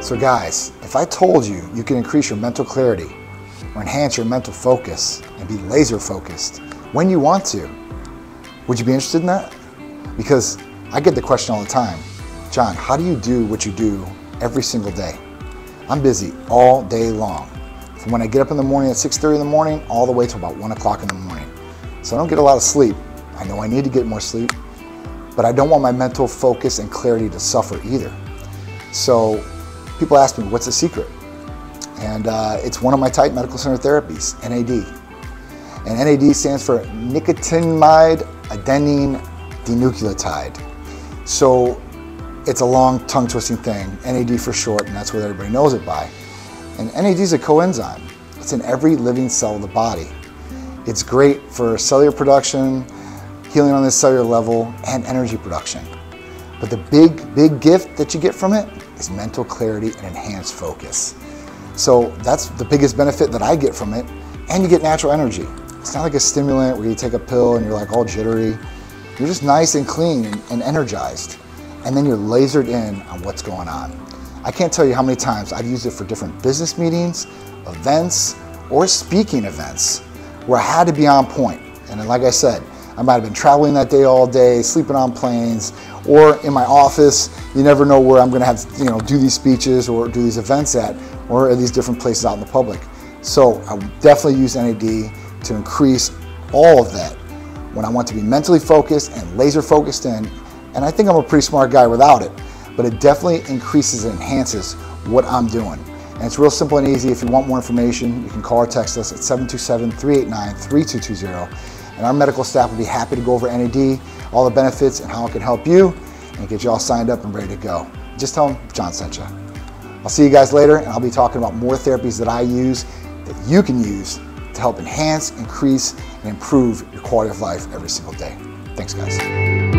So guys, if I told you you can increase your mental clarity or enhance your mental focus and be laser focused when you want to, would you be interested in that? Because I get the question all the time, John, how do you do what you do every single day? I'm busy all day long. From when I get up in the morning at 6.30 in the morning all the way to about one o'clock in the morning. So I don't get a lot of sleep. I know I need to get more sleep, but I don't want my mental focus and clarity to suffer either. So people ask me, what's the secret? And uh, it's one of my Titan Medical Center therapies, NAD. And NAD stands for nicotinamide adenine dinucleotide. So it's a long tongue twisting thing, NAD for short, and that's what everybody knows it by. And NAD is a coenzyme. It's in every living cell of the body. It's great for cellular production, healing on the cellular level, and energy production. But the big, big gift that you get from it is mental clarity and enhanced focus. So that's the biggest benefit that I get from it. And you get natural energy. It's not like a stimulant where you take a pill and you're like all jittery. You're just nice and clean and, energized. And then you're lasered in on what's going on. I can't tell you how many times I've used it for different business meetings, events, or speaking events where I had to be on point. And like I said, I might have been traveling that day all day, sleeping on planes, or in my office. You never know where I'm going to have you know, do these speeches or do these events at, or at these different places out in the public. So I definitely use NAD to increase all of that when I want to be mentally focused and laser focused in. And I think I'm a pretty smart guy without it, but it definitely increases and enhances what I'm doing. And it's real simple and easy. If you want more information, you can call or text us at 727 389 3220 and our medical staff will be happy to go over NAD, all the benefits and how it can help you and get you all signed up and ready to go. Just tell them John sent you. I'll see you guys later and I'll be talking about more therapies that I use that you can use to help enhance, increase, and improve your quality of life every single day. Thanks guys.